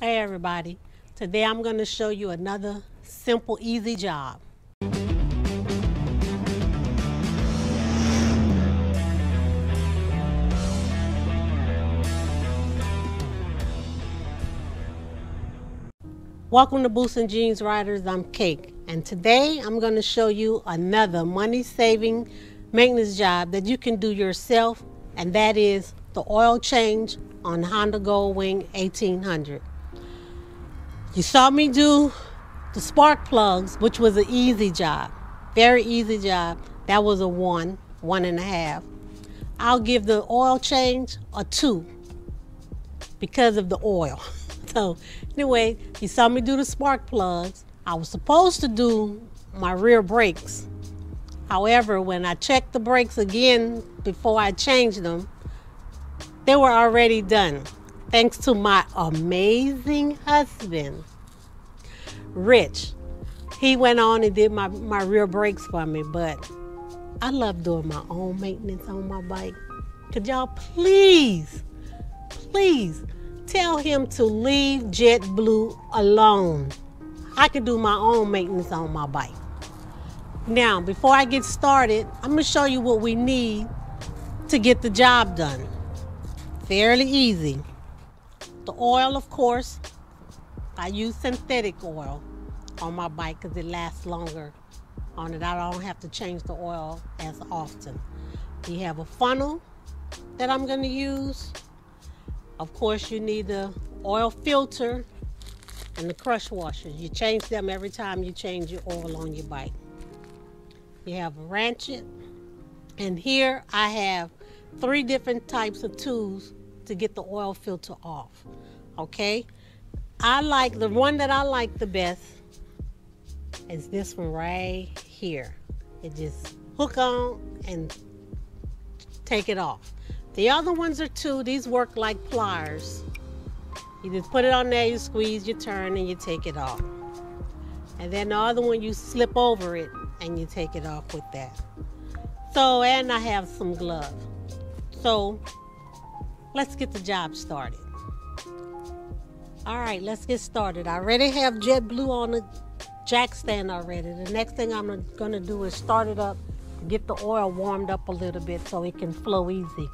Hey everybody, today I'm going to show you another simple, easy job. Welcome to Boots and Jeans Riders, I'm Kake, and today I'm going to show you another money-saving maintenance job that you can do yourself, and that is the oil change on Honda Goldwing 1800. You saw me do the spark plugs, which was an easy job. Very easy job. That was a one, one and a half. I'll give the oil change a two because of the oil. So anyway, you saw me do the spark plugs. I was supposed to do my rear brakes. However, when I checked the brakes again before I changed them, they were already done. Thanks to my amazing husband, Rich. He went on and did my, my rear brakes for me, but I love doing my own maintenance on my bike. Could y'all please, please tell him to leave JetBlue alone. I can do my own maintenance on my bike. Now, before I get started, I'm gonna show you what we need to get the job done. Fairly easy. The oil, of course, I use synthetic oil on my bike because it lasts longer on it. I don't have to change the oil as often. We have a funnel that I'm going to use. Of course, you need the oil filter and the crush washers. You change them every time you change your oil on your bike. You have a ratchet. And here I have three different types of tools to get the oil filter off. Okay? I like the one that I like the best is this one right here. It just hook on and take it off. The other ones are two. These work like pliers. You just put it on there, you squeeze, you turn, and you take it off. And then the other one, you slip over it and you take it off with that. So, and I have some gloves. So, let's get the job started. All right, let's get started. I already have JetBlue on the jack stand already. The next thing I'm gonna do is start it up, get the oil warmed up a little bit so it can flow easy.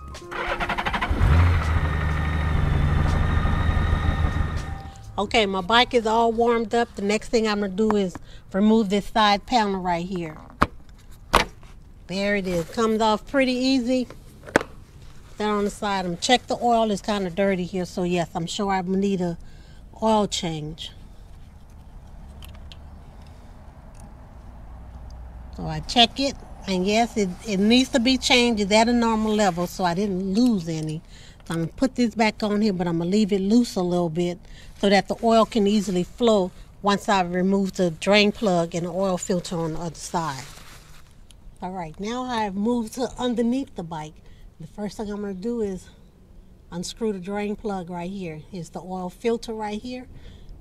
Okay, my bike is all warmed up. The next thing I'm gonna do is remove this side panel right here. There it is, comes off pretty easy. Down on the side, I'm check the oil is kind of dirty here, so yes, I'm sure I need a oil change. So I check it, and yes, it, it needs to be changed. It's at a normal level, so I didn't lose any. So I'm gonna put this back on here, but I'm gonna leave it loose a little bit so that the oil can easily flow once I remove the drain plug and the oil filter on the other side. All right, now I've moved to underneath the bike. The first thing I'm gonna do is unscrew the drain plug right here. Here's the oil filter right here.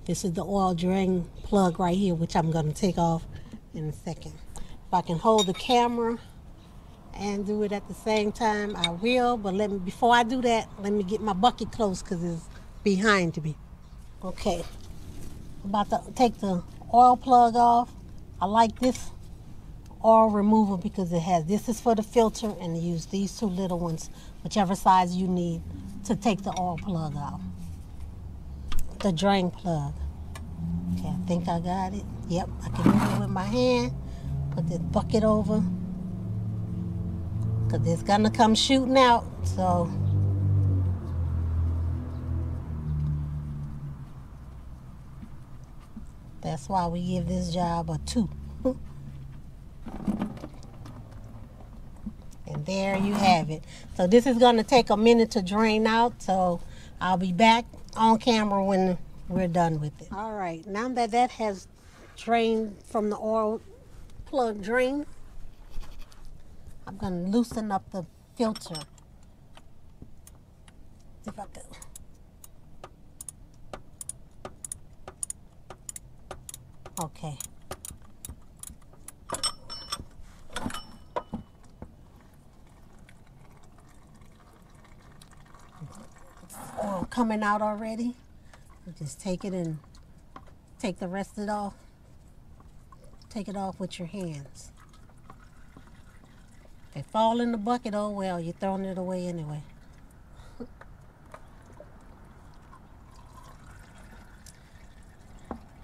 This is the oil drain plug right here, which I'm gonna take off in a second. If I can hold the camera and do it at the same time, I will. But let me before I do that, let me get my bucket close because it's behind me. Okay, about to take the oil plug off. I like this oil removal because it has this is for the filter and use these two little ones, whichever size you need to take the oil plug out. The drain plug. Okay, I think I got it. Yep, I can move it with my hand put this bucket over because it's gonna come shooting out so that's why we give this job a two there you have it so this is going to take a minute to drain out so I'll be back on camera when we're done with it all right now that that has drained from the oil plug drain. I'm going to loosen up the filter. If I go. Okay. Oil coming out already. Just take it and take the rest of it off. Take it off with your hands. If they fall in the bucket, oh well, you're throwing it away anyway.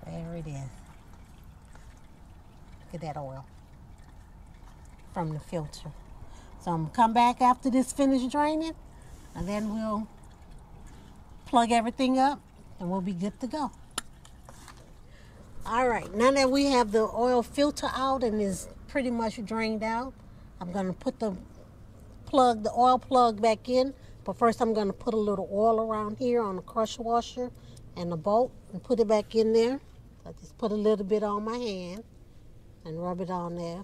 There it is. Look at that oil from the filter. So I'm gonna come back after this finished draining and then we'll plug everything up and we'll be good to go. All right, now that we have the oil filter out and is pretty much drained out, I'm gonna put the plug, the oil plug back in. But first I'm gonna put a little oil around here on the crush washer and the bolt and put it back in there. I just put a little bit on my hand and rub it on there.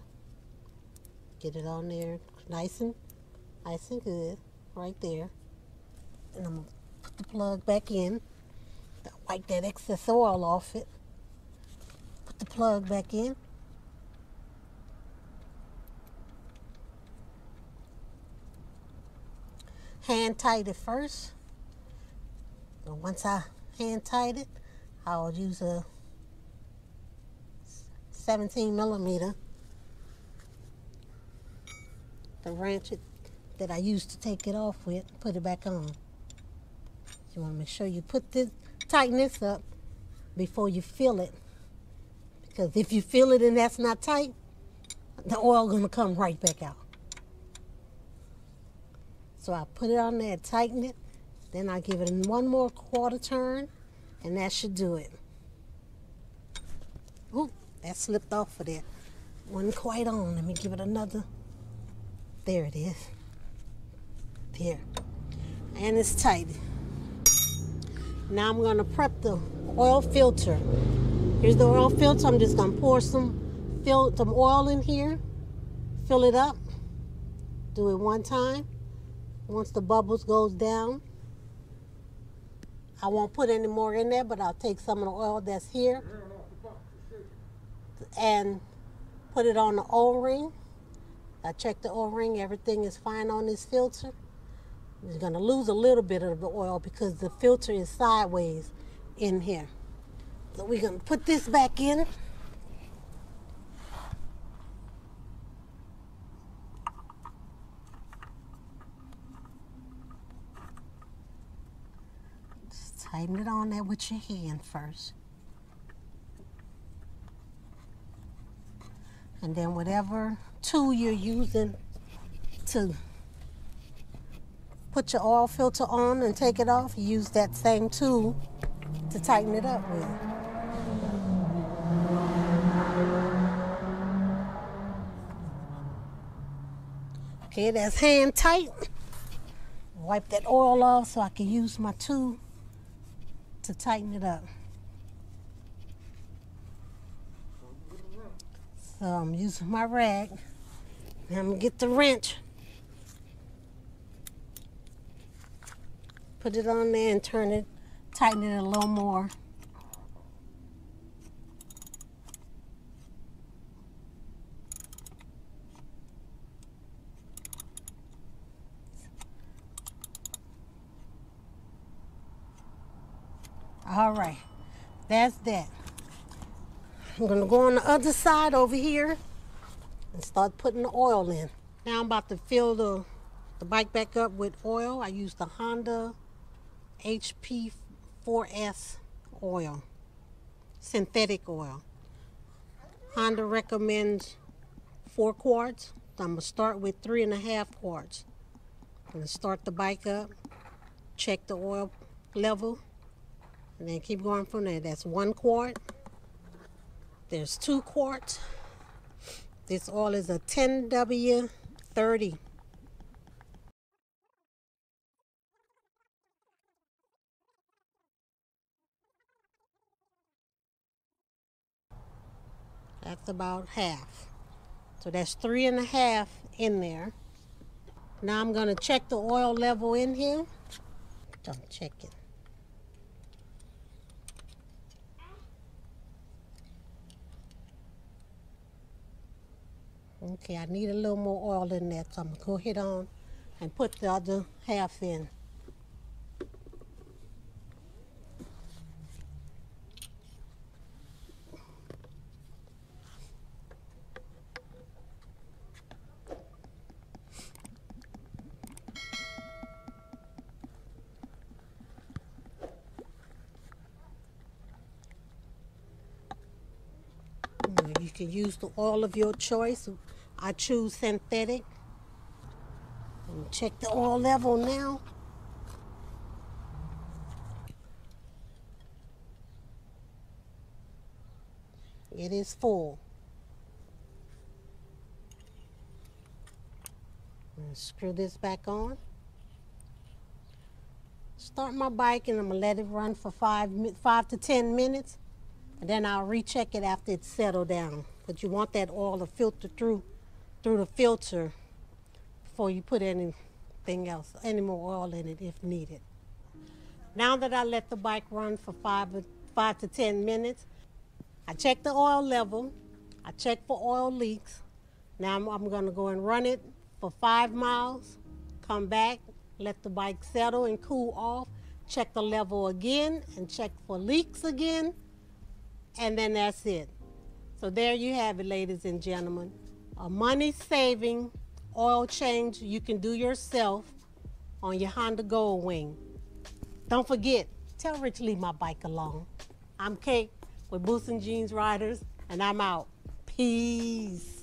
Get it on there nice and nice and good right there. And I'm gonna the plug back in. Wipe that excess oil off it. Put the plug back in. Hand tight it first. And once I hand tight it, I'll use a 17 millimeter the wrench that I used to take it off with, put it back on. You want to make sure you put this, tighten this up before you fill it. Because if you fill it and that's not tight, the oil gonna come right back out. So I put it on there, tighten it, then I give it one more quarter turn, and that should do it. Ooh, that slipped off of there. Wasn't quite on. Let me give it another there it is. There. And it's tight. Now I'm going to prep the oil filter. Here's the oil filter. I'm just going to pour some, fill some oil in here. Fill it up. Do it one time. Once the bubbles goes down, I won't put any more in there, but I'll take some of the oil that's here and put it on the O-ring I check the O-ring, everything is fine on this filter. You're gonna lose a little bit of the oil because the filter is sideways in here. So we're gonna put this back in. Just tighten it on there with your hand first. And then whatever tool you're using to put your oil filter on and take it off, use that same tool to tighten it up with. Okay, that's hand tight. Wipe that oil off so I can use my tool to tighten it up. So I'm using my rag. I'm gonna get the wrench. Put it on there and turn it, tighten it a little more. All right, that's that. I'm gonna go on the other side over here and start putting the oil in. Now I'm about to fill the, the bike back up with oil. I use the Honda HP 4S oil, synthetic oil. Honda recommends four quarts. I'm gonna start with three and a half quarts. I'm gonna start the bike up, check the oil level, and then keep going from there. That's one quart. There's two quarts. This oil is a 10W30. That's about half. So that's three and a half in there. Now I'm to check the oil level in here. Don't check it. Okay, I need a little more oil in there, so I'm gonna go ahead on and put the other half in. You can use the oil of your choice. I choose synthetic. And check the oil level now. It is full. screw this back on. Start my bike and I'm gonna let it run for five, five to 10 minutes. And then I'll recheck it after it's settled down. But you want that oil to filter through, through the filter before you put anything else, any more oil in it if needed. Now that I let the bike run for five, five to 10 minutes, I check the oil level, I check for oil leaks. Now I'm, I'm gonna go and run it for five miles, come back, let the bike settle and cool off, check the level again and check for leaks again, and then that's it. So there you have it, ladies and gentlemen. A money saving oil change you can do yourself on your Honda Goldwing. Don't forget, tell Rich leave my bike alone. I'm Kake with Boots and Jeans Riders, and I'm out. Peace.